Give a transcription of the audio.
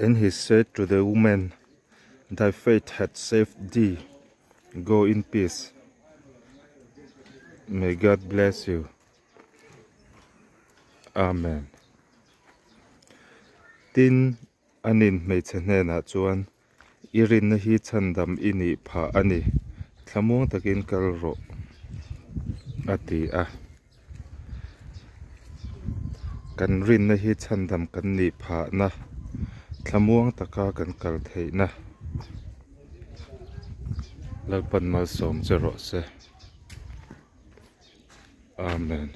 And he said to the woman, Thy faith hath saved thee. Go in peace. May God bless you. Amen. Tin anin mei chenena chuan irin hi chandam ini pha ani thamung takin kalro ati a kan rin na hi chandam kan ni pha na ทำมวงตะกากันกัลไทยนะแล้วปนมาสมจะรอเสอาเมน